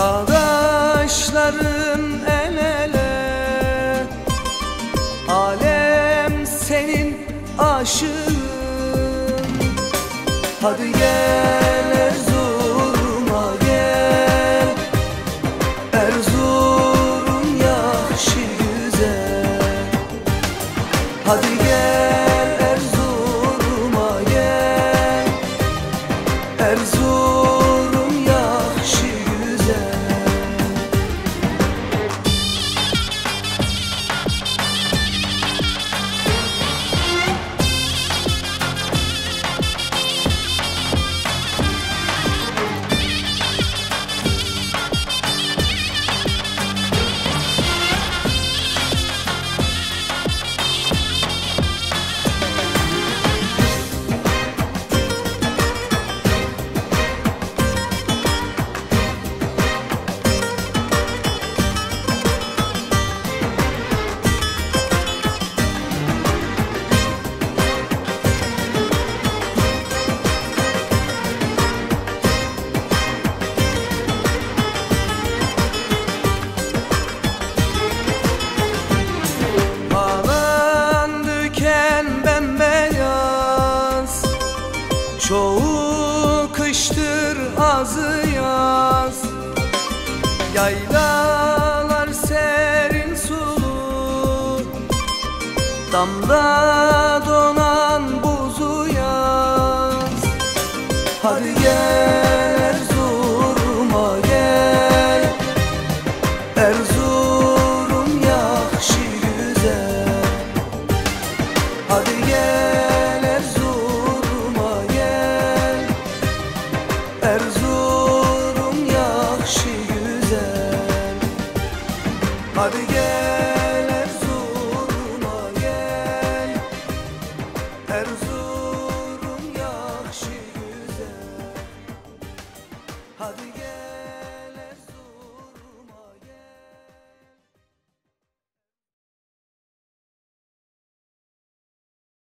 Dağdaşlarım el ele. Alem senin aşığın. Hadi gel. Kıştır azı yaz. Yaylalar serin sulu. Damda donan buzu yaz. Hadi gel Erzurum'a gel. Erzurum yakşı güzel. Hadi gel